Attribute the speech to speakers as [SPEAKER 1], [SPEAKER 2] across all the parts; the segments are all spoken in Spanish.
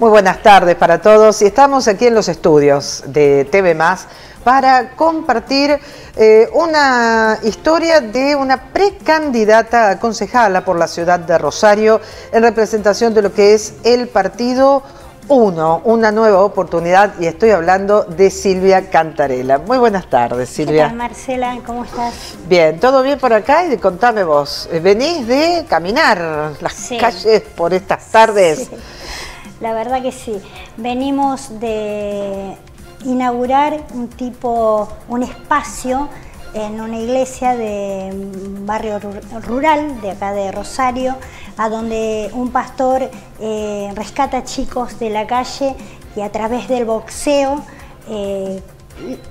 [SPEAKER 1] Muy buenas tardes para todos y estamos aquí en los estudios de TV Más para compartir eh, una historia de una precandidata a concejala por la ciudad de Rosario en representación de lo que es el partido uno, una nueva oportunidad y estoy hablando de Silvia Cantarela. Muy buenas tardes, Silvia.
[SPEAKER 2] ¿Qué Marcela? ¿Cómo estás?
[SPEAKER 1] Bien, ¿todo bien por acá? Y contame vos, venís de caminar las calles por estas tardes.
[SPEAKER 2] La verdad que sí. Venimos de inaugurar un tipo, un espacio en una iglesia de barrio rural de acá de Rosario, a donde un pastor eh, rescata chicos de la calle y a través del boxeo eh,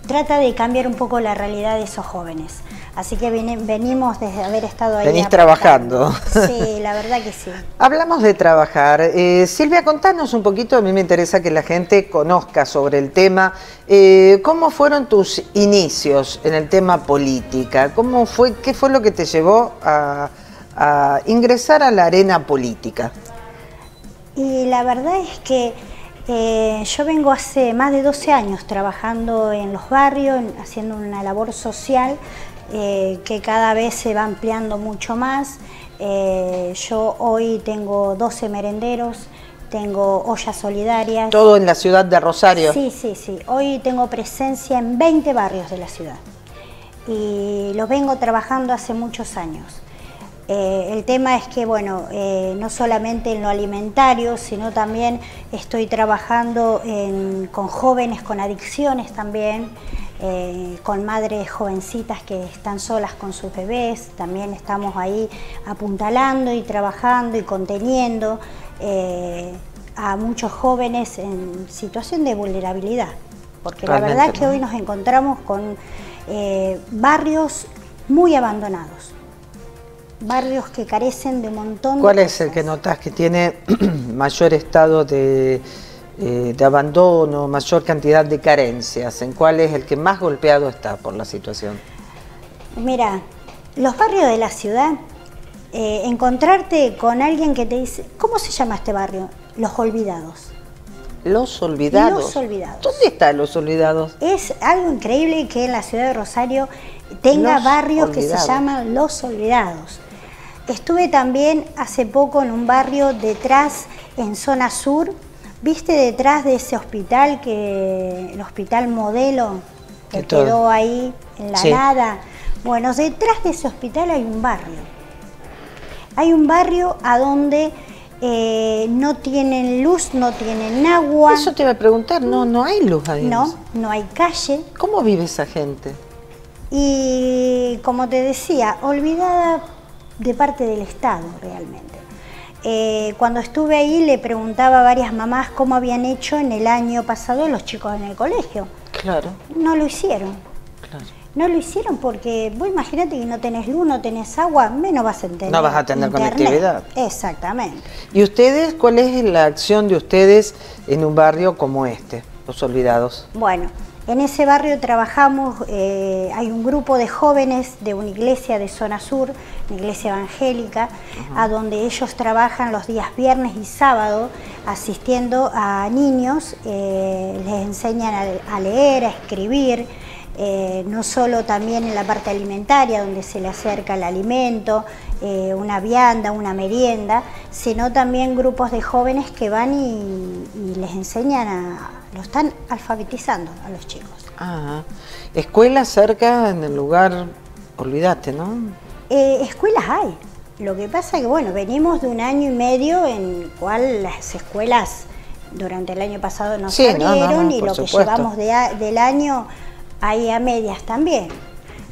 [SPEAKER 2] trata de cambiar un poco la realidad de esos jóvenes. Así que venimos desde haber estado ahí.
[SPEAKER 1] Venís trabajando.
[SPEAKER 2] Sí, la verdad que sí.
[SPEAKER 1] Hablamos de trabajar. Eh, Silvia, contanos un poquito, a mí me interesa que la gente conozca sobre el tema. Eh, ¿Cómo fueron tus inicios en el tema política? ¿Cómo fue, ¿Qué fue lo que te llevó a, ingresar a la arena política?
[SPEAKER 2] Y la verdad es que eh, yo vengo hace más de 12 años trabajando en los barrios, haciendo una labor social eh, que cada vez se va ampliando mucho más. Eh, yo hoy tengo 12 merenderos, tengo ollas solidarias.
[SPEAKER 1] ¿Todo en la ciudad de Rosario?
[SPEAKER 2] Sí, sí, sí. Hoy tengo presencia en 20 barrios de la ciudad y los vengo trabajando hace muchos años. Eh, el tema es que, bueno, no solamente en lo alimentario, sino también estoy trabajando con jóvenes con adicciones también. Eh, con madres jovencitas que están solas con sus bebés, también estamos ahí apuntalando y trabajando y conteniendo eh, a muchos jóvenes en situación de vulnerabilidad, porque la verdad es que hoy nos encontramos con eh, barrios muy abandonados, barrios que carecen de un montón
[SPEAKER 1] ¿Cuál es el que notas que tiene mayor estado de eh, de abandono, mayor cantidad de carencias? ¿En cuál es el que más golpeado está por la situación?
[SPEAKER 2] Mira, los barrios de la ciudad, eh, encontrarte con alguien que te dice, ¿cómo se llama este barrio? Los Olvidados.
[SPEAKER 1] Los Olvidados.
[SPEAKER 2] Los Olvidados.
[SPEAKER 1] ¿Dónde están Los Olvidados?
[SPEAKER 2] Es algo increíble que en la ciudad de Rosario tenga barrios que se llaman Los Olvidados. Estuve también hace poco en un barrio detrás, en zona sur, ¿Viste detrás de ese hospital, que el hospital modelo, que quedó ahí en la nada? Bueno, detrás de ese hospital hay un barrio. Hay un barrio a donde eh, no tienen luz, no tienen agua.
[SPEAKER 1] Eso te iba a preguntar, no, no hay luz ahí.
[SPEAKER 2] No, no hay calle.
[SPEAKER 1] ¿Cómo vive esa gente?
[SPEAKER 2] Y como te decía, olvidada de parte del Estado realmente. Eh, cuando estuve ahí le preguntaba a varias mamás cómo habían hecho en el año pasado los chicos en el colegio.
[SPEAKER 1] Claro.
[SPEAKER 2] No lo hicieron. Claro. No lo hicieron porque vos imagínate que no tenés luz, no tenés agua, menos vas a tener
[SPEAKER 1] No vas a tener conectividad.
[SPEAKER 2] Exactamente.
[SPEAKER 1] ¿Y ustedes, cuál es la acción de ustedes en un barrio como este, Los Olvidados?
[SPEAKER 2] Bueno, en ese barrio trabajamos, eh, hay un grupo de jóvenes de una iglesia de zona sur, una iglesia evangélica, a donde ellos trabajan los días viernes y sábado asistiendo a niños, eh, les enseñan a, leer, a escribir, eh, no solo también en la parte alimentaria, donde se le acerca el alimento, una vianda, una merienda, sino también grupos de jóvenes que van y les enseñan a lo están alfabetizando a los chicos.
[SPEAKER 1] Ah, escuelas cerca en el lugar, olvídate, ¿no?
[SPEAKER 2] Eh, escuelas hay. Lo que pasa es que, bueno, venimos de un año y medio en cual las escuelas durante el año pasado no se abrieron y lo que llevamos del año hay a medias también.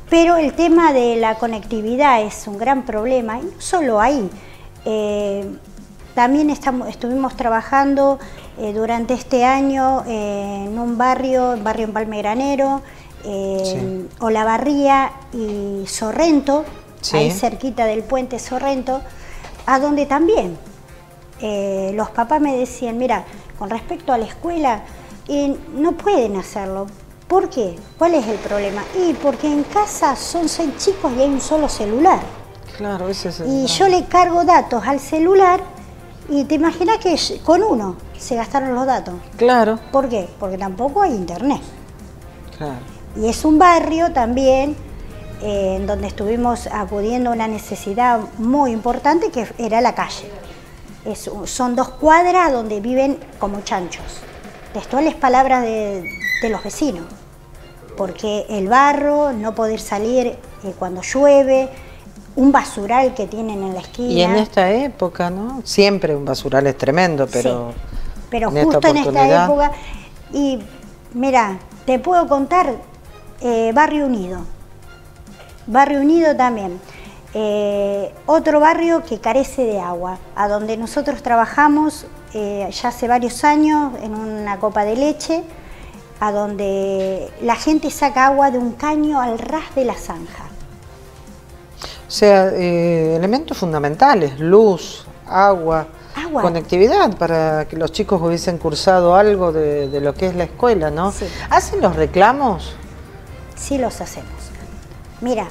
[SPEAKER 2] Pero el tema de la conectividad es un gran problema y no solo ahí. Eh, también estamos, estuvimos trabajando eh, durante este año eh, en un barrio, barrio en Palmegranero, eh, Olavarría y Sorrento, ahí cerquita del puente Sorrento, a donde también los papás me decían, mira, con respecto a la escuela, no pueden hacerlo. ¿Por qué? ¿Cuál es el problema? Y porque en casa son seis chicos y hay un solo celular.
[SPEAKER 1] Claro, ese es el...
[SPEAKER 2] Y yo le cargo datos al celular Y te imaginas que con uno se gastaron los datos.
[SPEAKER 1] Claro.
[SPEAKER 2] ¿Por qué? Porque tampoco hay internet. Claro. Y es un barrio también eh, en donde estuvimos acudiendo a una necesidad muy importante que era la calle. son dos cuadras donde viven como chanchos. Textuales palabras de, los vecinos. Porque el barro, no poder salir eh, cuando llueve, un basural que tienen en la esquina.
[SPEAKER 1] Y en esta época, ¿no? Siempre un basural es tremendo, pero.
[SPEAKER 2] Pero justo en esta época. Y mira, te puedo contar eh, Barrio Unido. Barrio Unido también. Eh, otro barrio que carece de agua, a donde nosotros trabajamos eh, ya hace varios años en una copa de leche, a donde la gente saca agua de un caño al ras de la zanja.
[SPEAKER 1] O sea, eh, elementos fundamentales, luz, agua, conectividad, para que los chicos hubiesen cursado algo de, lo que es la escuela, ¿no? ¿Hacen los reclamos?
[SPEAKER 2] Sí los hacemos. Mira,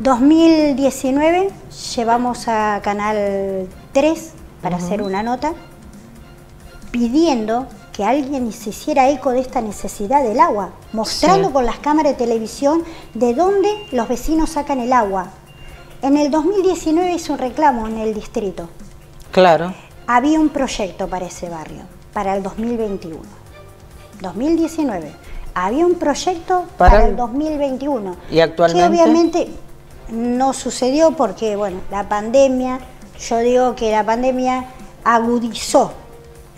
[SPEAKER 2] 2019 llevamos a Canal 3 para hacer una nota pidiendo que alguien se hiciera eco de esta necesidad del agua, mostrando con las cámaras de televisión de dónde los vecinos sacan el agua. En el 2019 hizo un reclamo en el distrito.
[SPEAKER 1] Claro.
[SPEAKER 2] Había un proyecto para ese barrio, para el 2021. 2019. Había un proyecto para, el 2021.
[SPEAKER 1] ¿Y actualmente?
[SPEAKER 2] Que obviamente no sucedió porque, bueno, la pandemia, yo digo que la pandemia agudizó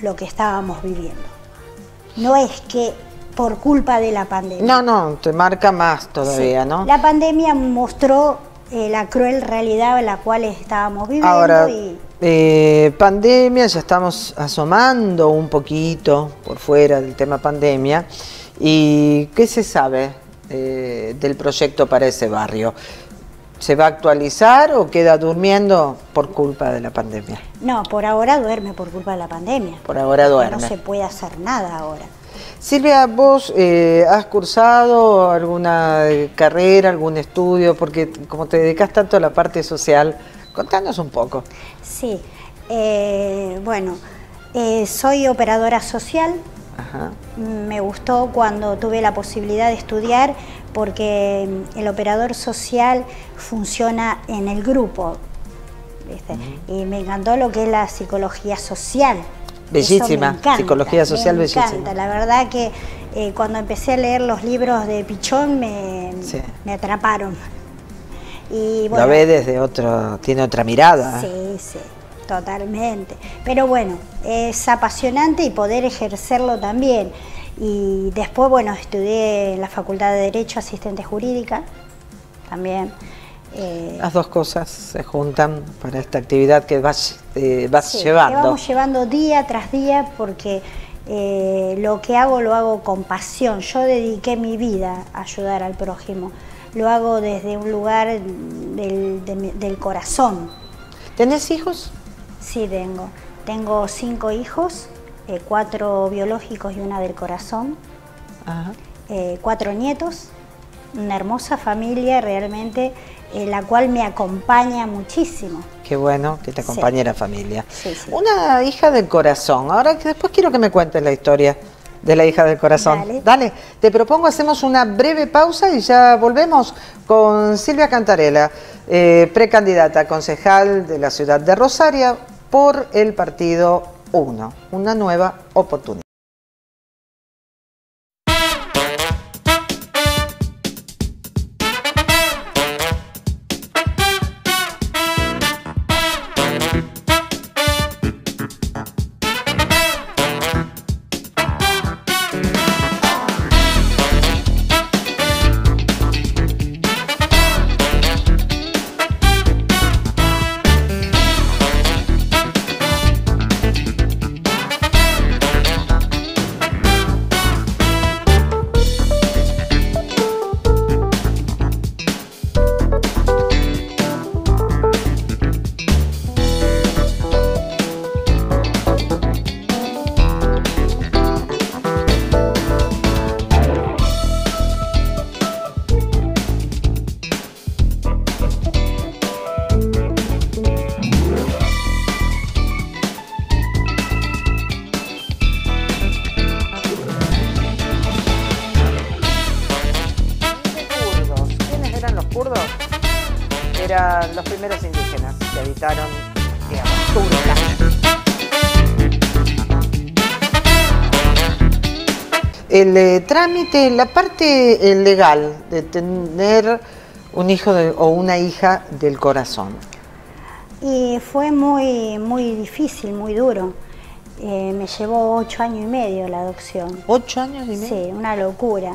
[SPEAKER 2] lo que estábamos viviendo. No es que por culpa de la pandemia.
[SPEAKER 1] No, no, te marca más todavía, ¿no?
[SPEAKER 2] La pandemia mostró eh, la cruel realidad en la cual estábamos viviendo.
[SPEAKER 1] Ahora, eh, pandemia, ya estamos asomando un poquito por fuera del tema pandemia. ¿Y qué se sabe eh, del proyecto para ese barrio? ¿Se va a actualizar o queda durmiendo por culpa de la pandemia?
[SPEAKER 2] No, por ahora duerme por culpa de la pandemia.
[SPEAKER 1] Por ahora duerme.
[SPEAKER 2] No se puede hacer nada ahora.
[SPEAKER 1] Silvia, vos eh, has cursado alguna carrera, algún estudio, porque como te dedicas tanto a la parte social, contanos un poco.
[SPEAKER 2] Sí, eh, bueno, eh, soy operadora social. Me gustó cuando tuve la posibilidad de estudiar porque el operador social funciona en el grupo. Y me encantó lo que es la psicología social.
[SPEAKER 1] Bellísima, psicología social me
[SPEAKER 2] Encanta. La verdad que eh, cuando empecé a leer los libros de Pichón me, me atraparon.
[SPEAKER 1] Y, lo ve desde otro, tiene otra mirada.
[SPEAKER 2] Sí, sí, totalmente. Pero bueno, es apasionante y poder ejercerlo también. Y después, bueno, estudié en la Facultad de Derecho, asistente jurídica, también.
[SPEAKER 1] Eh, Las dos cosas se juntan para esta actividad que vas, eh, vas llevando.
[SPEAKER 2] Que vamos llevando día tras día porque eh, lo que hago lo hago con pasión. Yo dediqué mi vida a ayudar al prójimo. Lo hago desde un lugar del, del corazón.
[SPEAKER 1] ¿Tenés hijos?
[SPEAKER 2] Sí, tengo. Tengo cinco hijos eh, cuatro biológicos y una del corazón, eh, cuatro nietos, una hermosa familia realmente, eh, la cual me acompaña muchísimo.
[SPEAKER 1] Qué bueno que te acompañe la familia. Una hija del corazón. Ahora que después quiero que me cuentes la historia de la hija del corazón. Dale. Dale. Te propongo hacemos una breve pausa y ya volvemos con Silvia Cantarela, precandidata concejal de la ciudad de Rosario por el partido una nueva oportunidad. Trámite, la parte eh, legal de tener un hijo o una hija del corazón.
[SPEAKER 2] Y fue muy, muy difícil, muy duro. Eh, me llevó ocho años y medio la adopción.
[SPEAKER 1] ¿Ocho años y medio?
[SPEAKER 2] Sí, una locura.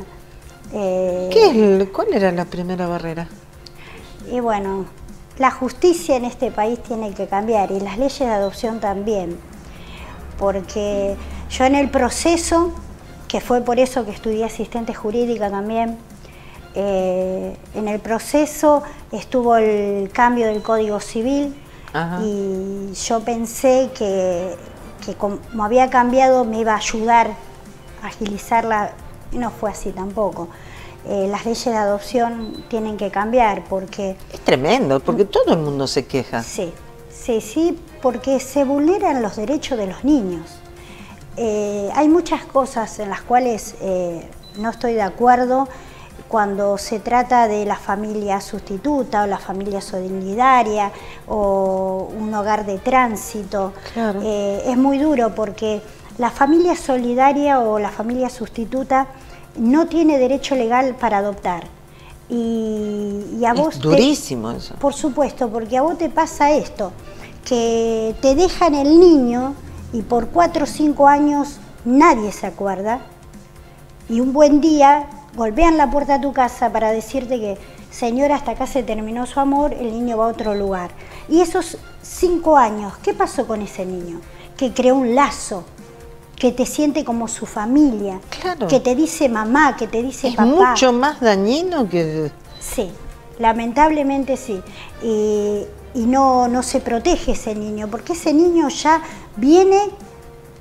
[SPEAKER 1] ¿Qué ¿Cuál era la primera barrera?
[SPEAKER 2] Y bueno, la justicia en este país tiene que cambiar y las leyes de adopción también. Porque yo en el proceso, que fue por eso que estudié asistente jurídica también, eh, en el proceso estuvo el cambio del Código Civil y yo pensé que, que, como había cambiado me iba a ayudar a agilizarla y no fue así tampoco. Eh, las leyes de adopción tienen que cambiar porque...
[SPEAKER 1] Es tremendo, porque todo el mundo se queja.
[SPEAKER 2] Sí, sí, sí, porque se vulneran los derechos de los niños. Eh, hay muchas cosas en las cuales eh, no estoy de acuerdo cuando se trata de la familia sustituta o la familia solidaria o un hogar de tránsito. es muy duro porque la familia solidaria o la familia sustituta no tiene derecho legal para adoptar. Y, a vos...
[SPEAKER 1] Es durísimo eso.
[SPEAKER 2] Por supuesto, porque a vos te pasa esto, que te dejan el niño y por cuatro o cinco años nadie se acuerda y un buen día golpean la puerta a tu casa para decirte que, señora, hasta acá se terminó su amor, el niño va a otro lugar. Y esos cinco años, ¿qué pasó con ese niño? Que creó un lazo, que te siente como su familia, que te dice mamá, que te dice papá.
[SPEAKER 1] Es mucho más dañino que...
[SPEAKER 2] Sí, lamentablemente sí. Y, no, no se protege ese niño, porque ese niño ya viene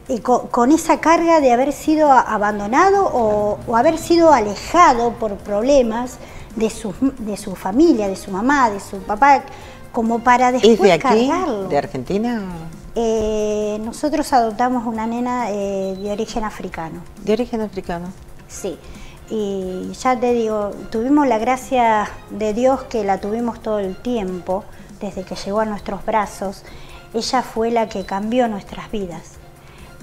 [SPEAKER 2] eh, con, esa carga de haber sido abandonado o, haber sido alejado por problemas de su, de su familia, de su mamá, de su papá, como para después ¿Es
[SPEAKER 1] de aquí, ¿De Argentina?
[SPEAKER 2] Eh, nosotros adoptamos una nena eh, de origen africano.
[SPEAKER 1] ¿De origen africano?
[SPEAKER 2] Sí. Y ya te digo, tuvimos la gracia de Dios que la tuvimos todo el tiempo, desde que llegó a nuestros brazos. Ella fue la que cambió nuestras vidas.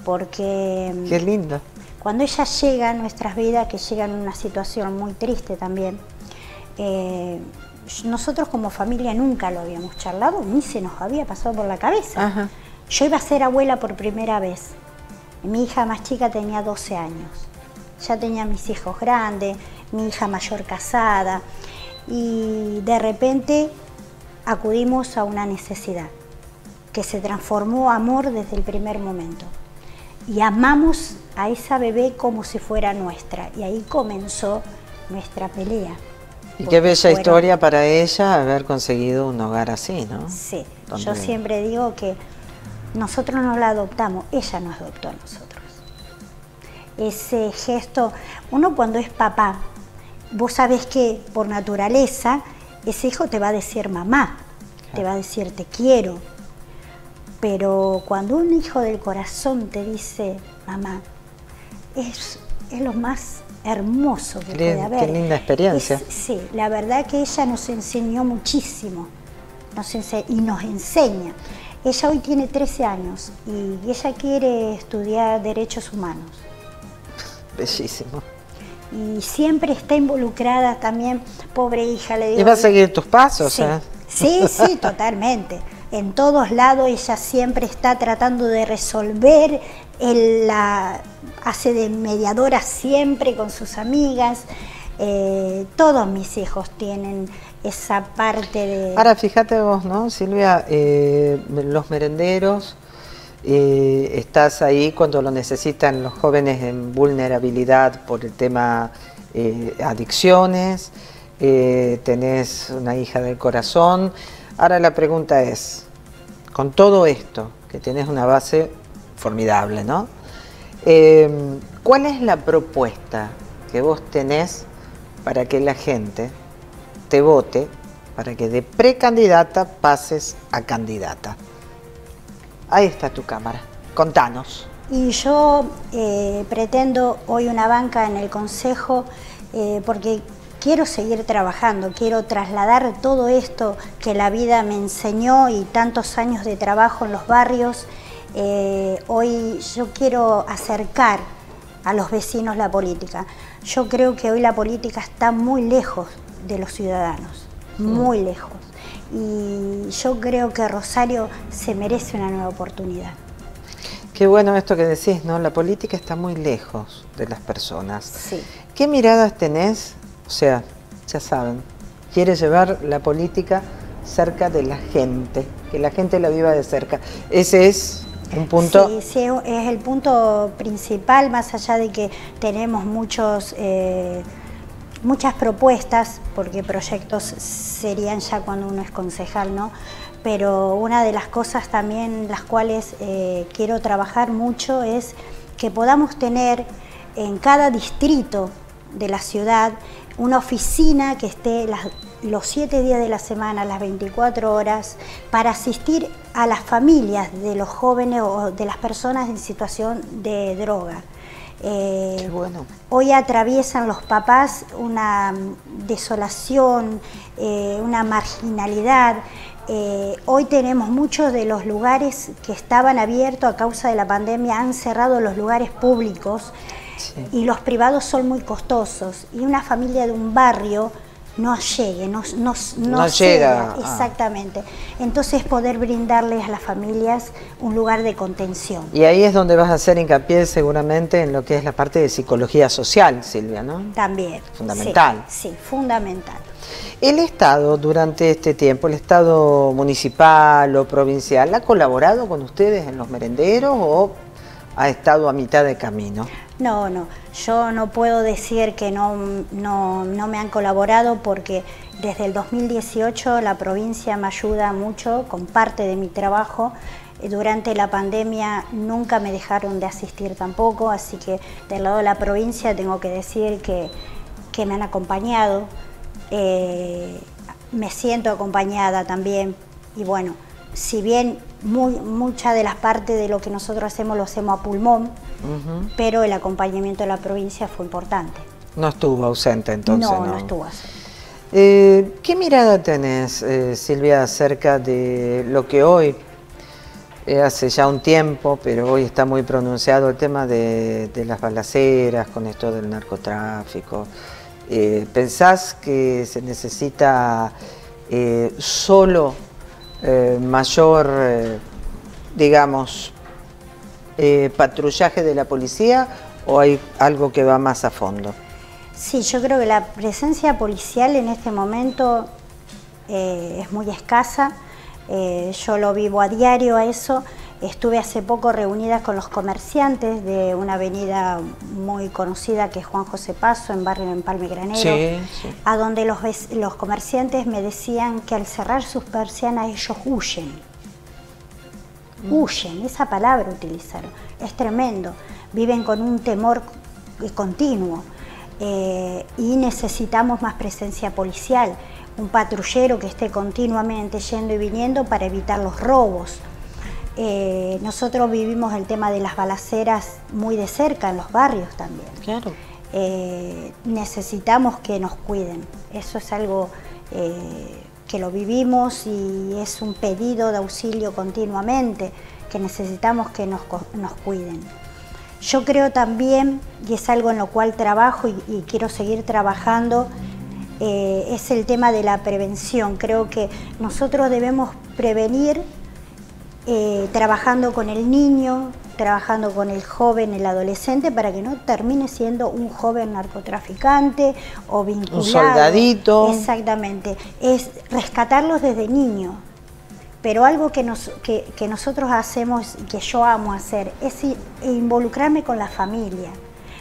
[SPEAKER 2] Porque...
[SPEAKER 1] Qué lindo.
[SPEAKER 2] Cuando ella llega a nuestras vidas, que llega en una situación muy triste también, eh, nosotros como familia nunca lo habíamos charlado, ni se nos había pasado por la cabeza. Ajá. Yo iba a ser abuela por primera vez. Mi hija más chica tenía 12 años. Ya tenía mis hijos grandes, mi hija mayor casada. Y de repente acudimos a una necesidad que se transformó amor desde el primer momento. Y amamos a esa bebé como si fuera nuestra. Y ahí comenzó nuestra pelea.
[SPEAKER 1] Y qué bella historia para ella haber conseguido un hogar así, ¿no?
[SPEAKER 2] Sí, yo siempre digo que nosotros no la adoptamos, ella nos adoptó a nosotros. Ese gesto, uno cuando es papá, vos sabés que por naturaleza ese hijo te va a decir mamá, te va a decir te quiero. Pero cuando un hijo del corazón te dice mamá, es, es lo más hermoso que puede haber.
[SPEAKER 1] Qué linda experiencia.
[SPEAKER 2] sí, la verdad que ella nos enseñó muchísimo nos y nos enseña. Ella hoy tiene 13 años y ella quiere estudiar derechos humanos.
[SPEAKER 1] Bellísimo.
[SPEAKER 2] Y siempre está involucrada también, pobre hija, le digo.
[SPEAKER 1] ¿Y va a seguir tus pasos?
[SPEAKER 2] Sí,
[SPEAKER 1] ¿eh?
[SPEAKER 2] sí, sí, totalmente. En todos lados ella siempre está tratando de resolver, hace de mediadora siempre con sus amigas. Eh, todos mis hijos tienen esa parte de...
[SPEAKER 1] Ahora fíjate vos, ¿no, Silvia? Eh, los merenderos, eh, estás ahí cuando lo necesitan los jóvenes en vulnerabilidad por el tema adicciones, tenés una hija del corazón. Ahora la pregunta es, con todo esto, que tenés una base formidable, ¿no? ¿Cuál es la propuesta que vos tenés para que la gente te vote para que de precandidata pases a candidata. Ahí está tu cámara. Contanos.
[SPEAKER 2] Y yo eh, pretendo hoy una banca en el Consejo eh, porque quiero seguir trabajando, quiero trasladar todo esto que la vida me enseñó y tantos años de trabajo en los barrios. Eh, hoy yo quiero acercar a los vecinos la política. Yo creo que hoy la política está muy lejos de los ciudadanos, muy lejos. Y yo creo que Rosario se merece una nueva oportunidad.
[SPEAKER 1] Qué bueno esto que decís, ¿no? La política está muy lejos de las personas. Sí. ¿Qué miradas tenés? O sea, ya saben, quiere llevar la política cerca de la gente, que la gente la viva de cerca. Ese es un punto.
[SPEAKER 2] Sí, sí, es el punto principal, más allá de que tenemos muchos. Eh, muchas propuestas, porque proyectos serían ya cuando uno es concejal, ¿no? Pero una de las cosas también las cuales eh, quiero trabajar mucho es que podamos tener en cada distrito de la ciudad una oficina que esté los siete días de la semana, las 24 horas, para asistir a las familias de los jóvenes o de las personas en situación de droga.
[SPEAKER 1] Eh, bueno.
[SPEAKER 2] Hoy atraviesan los papás una desolación, eh, una marginalidad. Eh, hoy tenemos muchos de los lugares que estaban abiertos a causa de la pandemia, han cerrado los lugares públicos y los privados son muy costosos. Y una familia de un barrio no llegue, no, no,
[SPEAKER 1] llega.
[SPEAKER 2] Exactamente. Entonces poder brindarles a las familias un lugar de contención.
[SPEAKER 1] Y ahí es donde vas a hacer hincapié seguramente en lo que es la parte de psicología social, Silvia, ¿no?
[SPEAKER 2] También.
[SPEAKER 1] Fundamental.
[SPEAKER 2] Sí, fundamental.
[SPEAKER 1] El Estado durante este tiempo, el Estado municipal o provincial, ¿ha colaborado con ustedes en los merenderos o ha estado a mitad de camino?
[SPEAKER 2] No, no, yo no puedo decir que no, no, me han colaborado porque desde el 2018 la provincia me ayuda mucho con parte de mi trabajo. Durante la pandemia nunca me dejaron de asistir tampoco, así que del lado de la provincia tengo que decir que, me han acompañado. Eh, me siento acompañada también y bueno, si bien mucha de las partes de lo que nosotros hacemos lo hacemos a pulmón, pero el acompañamiento de la provincia fue importante.
[SPEAKER 1] No estuvo ausente entonces.
[SPEAKER 2] No, no, estuvo ausente.
[SPEAKER 1] Eh, ¿Qué mirada tenés, eh, Silvia, acerca de lo que hoy, eh, hace ya un tiempo, pero hoy está muy pronunciado el tema de, de las balaceras, con esto del narcotráfico? ¿Pensás que se necesita solo mayor, digamos, eh, patrullaje de la policía o hay algo que va más a fondo?
[SPEAKER 2] Sí, yo creo que la presencia policial en este momento eh, es muy escasa. Eh, yo lo vivo a diario eso. Estuve hace poco reunida con los comerciantes de una avenida muy conocida que es Juan José Paso, en barrio Empalme Granero, a donde los, los comerciantes me decían que al cerrar sus persianas ellos huyen. Huyen, esa palabra utilizaron, es tremendo, viven con un temor continuo eh, y necesitamos más presencia policial, un patrullero que esté continuamente yendo y viniendo para evitar los robos. Eh, nosotros vivimos el tema de las balaceras muy de cerca en los barrios también.
[SPEAKER 1] Claro.
[SPEAKER 2] Eh, necesitamos que nos cuiden, eso es algo que lo vivimos y es un pedido de auxilio continuamente, que necesitamos que nos, cuiden. Yo creo también, y es algo en lo cual trabajo y, quiero seguir trabajando, eh, es el tema de la prevención. Creo que nosotros debemos prevenir eh, trabajando con el niño, trabajando con el joven, el adolescente, para que no termine siendo un joven narcotraficante o vinculado.
[SPEAKER 1] Un soldadito.
[SPEAKER 2] Exactamente. Es rescatarlos desde niño. Pero algo que, nos, que, nosotros hacemos, que yo amo hacer, es involucrarme con la familia.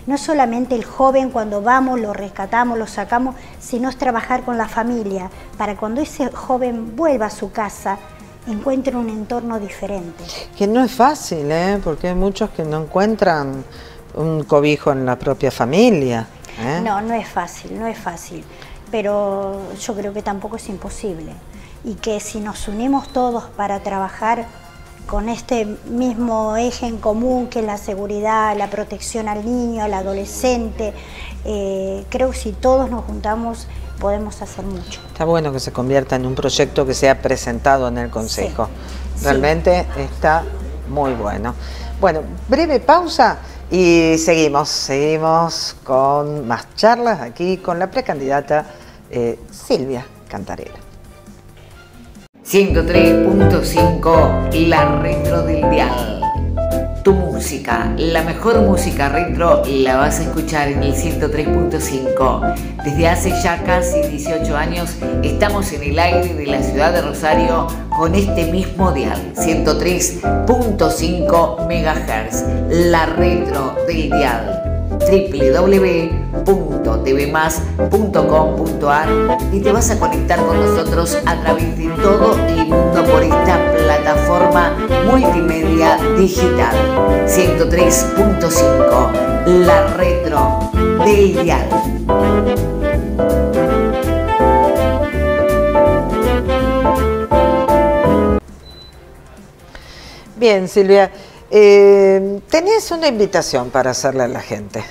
[SPEAKER 2] No solamente el joven cuando vamos, lo rescatamos, lo sacamos, sino es trabajar con la familia, para cuando ese joven vuelva a su casa, encuentren un entorno diferente.
[SPEAKER 1] Que no es fácil, ¿eh? porque hay muchos que no encuentran un cobijo en la propia familia. ¿eh?
[SPEAKER 2] No, no es fácil, no es fácil, pero yo creo que tampoco es imposible y que si nos unimos todos para trabajar con este mismo eje en común que es la seguridad, la protección al niño, al adolescente. Eh, creo que si todos nos juntamos podemos hacer mucho.
[SPEAKER 1] Está bueno que se convierta en un proyecto que sea presentado en el Consejo. Realmente está muy bueno. Bueno, breve pausa y seguimos, seguimos con más charlas aquí con la precandidata eh, Silvia Cantarela.
[SPEAKER 3] 103.5 La Retro del Dial. La mejor música retro, la vas a escuchar en el 103.5. Desde hace ya casi 18 años estamos en el aire de la ciudad de Rosario con este mismo dial, 103.5 MHz. La Retro del Dial www.tvmas.com.ar y te vas a conectar con nosotros a través de todo el mundo por esta plataforma multimedia digital 103.5 La Retro del Dial.
[SPEAKER 1] Bien, Silvia. Eh, tenés una invitación para hacerle a la gente.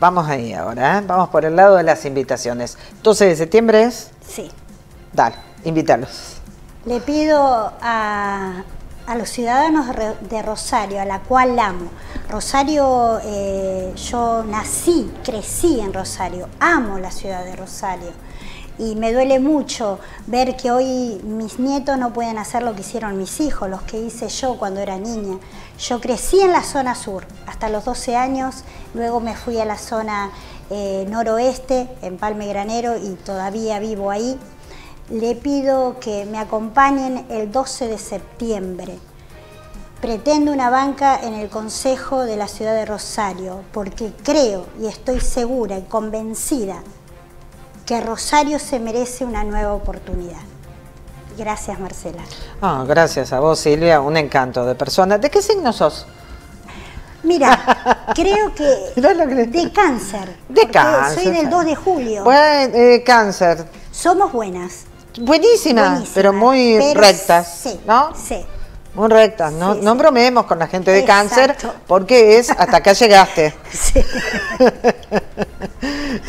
[SPEAKER 1] Vamos ahí ahora, ¿eh? vamos por el lado de las invitaciones. 12 de septiembre es.
[SPEAKER 2] Sí.
[SPEAKER 1] Dale, invítalos.
[SPEAKER 2] Le pido a, los ciudadanos de Rosario, a la cual amo. Rosario, eh, yo nací, crecí en Rosario, amo la ciudad de Rosario y me duele mucho ver que hoy mis nietos no pueden hacer lo que hicieron mis hijos, los que hice yo cuando era niña. Yo crecí en la zona sur hasta los 12 años, luego me fui a la zona eh, noroeste, en Palme Granero, y todavía vivo ahí. Le pido que me acompañen el 12 de septiembre. Pretendo una banca en el Consejo de la Ciudad de Rosario, porque creo y estoy segura y convencida que Rosario se merece una nueva oportunidad. Gracias, Marcela.
[SPEAKER 1] Ah, gracias a vos, Silvia. Un encanto de persona. ¿De qué signo sos?
[SPEAKER 2] Mira, creo que de cáncer.
[SPEAKER 1] De cáncer.
[SPEAKER 2] Soy del 2 de julio.
[SPEAKER 1] Bueno, eh, cáncer.
[SPEAKER 2] Somos buenas.
[SPEAKER 1] Buenísimas, pero muy rectas.
[SPEAKER 2] Sí,
[SPEAKER 1] ¿no?
[SPEAKER 2] Sí.
[SPEAKER 1] Muy rectas, no, no bromeemos con la gente de cáncer porque es hasta acá llegaste. Sí.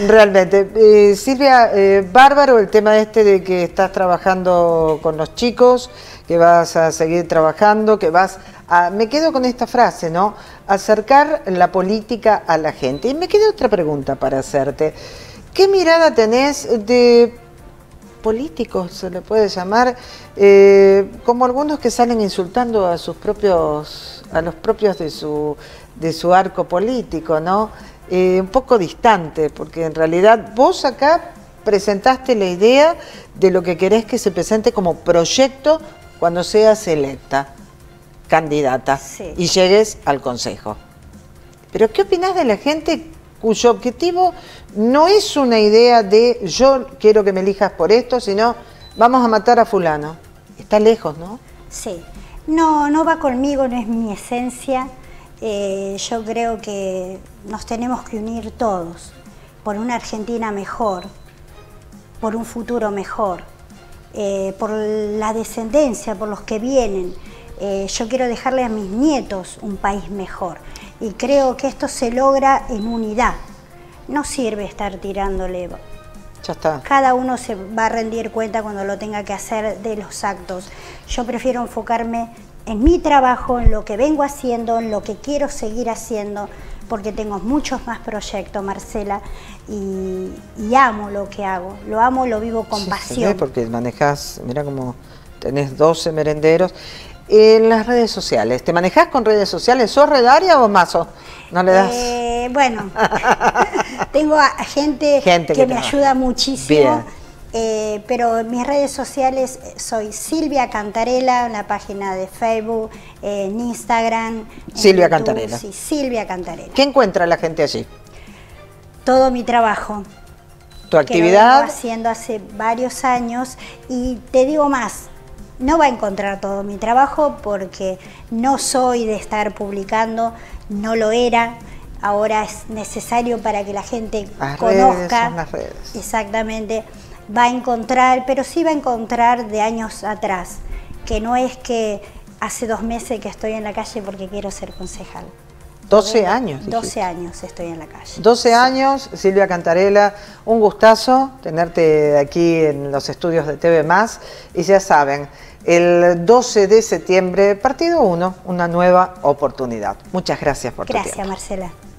[SPEAKER 1] Realmente. Eh, Silvia, eh, bárbaro el tema este de que estás trabajando con los chicos, que vas a seguir trabajando, que vas a... Me quedo con esta frase, ¿no? Acercar la política a la gente. Y me queda otra pregunta para hacerte. ¿Qué mirada tenés de políticos, se le puede llamar, eh, como algunos que salen insultando a sus propios, a los propios de su, de su arco político, ¿no? Eh, un poco distante, porque en realidad vos acá presentaste la idea de lo que querés que se presente como proyecto cuando seas electa, candidata, y llegues al Consejo. Pero ¿qué opinás de la gente cuyo objetivo no es una idea de yo quiero que me elijas por esto, sino vamos a matar a fulano. Está lejos, ¿no?
[SPEAKER 2] Sí. No, no va conmigo, no es mi esencia. Eh, yo creo que nos tenemos que unir todos por una Argentina mejor, por un futuro mejor, eh, por la descendencia, por los que vienen. Eh, yo quiero dejarle a mis nietos un país mejor y creo que esto se logra en unidad. No sirve estar tirándole.
[SPEAKER 1] Ya está.
[SPEAKER 2] Cada uno se va a rendir cuenta cuando lo tenga que hacer de los actos. Yo prefiero enfocarme en mi trabajo, en lo que vengo haciendo, en lo que quiero seguir haciendo, porque tengo muchos más proyectos, Marcela, y, amo lo que hago. Lo amo, lo vivo con pasión.
[SPEAKER 1] porque manejas, mira como tenés 12 merenderos en las redes sociales. ¿Te manejas con redes sociales? ¿Sos redaria o mazo? ¿No le das?
[SPEAKER 2] Eh, bueno, tengo a gente, que, me ayuda muchísimo. Eh, pero en mis redes sociales eh, soy Silvia Cantarela, una página de Facebook, en Instagram.
[SPEAKER 1] Silvia Cantarela.
[SPEAKER 2] Sí, Silvia Cantarela.
[SPEAKER 1] ¿Qué encuentra la gente allí?
[SPEAKER 2] Todo mi trabajo.
[SPEAKER 1] ¿Tu actividad?
[SPEAKER 2] Que haciendo hace varios años y te digo más, no va a encontrar todo mi trabajo porque no soy de estar publicando, no lo era. Ahora es necesario para que la gente conozca.
[SPEAKER 1] las redes.
[SPEAKER 2] Exactamente. Va a encontrar, pero sí va a encontrar de años atrás, que no es que hace dos meses que estoy en la calle porque quiero ser concejal.
[SPEAKER 1] 12 años.
[SPEAKER 2] 12 años estoy en la calle.
[SPEAKER 1] 12 años, Silvia Cantarela, un gustazo tenerte aquí en los estudios de TV Más. Y ya saben, el 12 de septiembre, partido 1, una nueva oportunidad. Muchas gracias por
[SPEAKER 2] gracias,
[SPEAKER 1] tu tiempo.
[SPEAKER 2] Gracias, Marcela.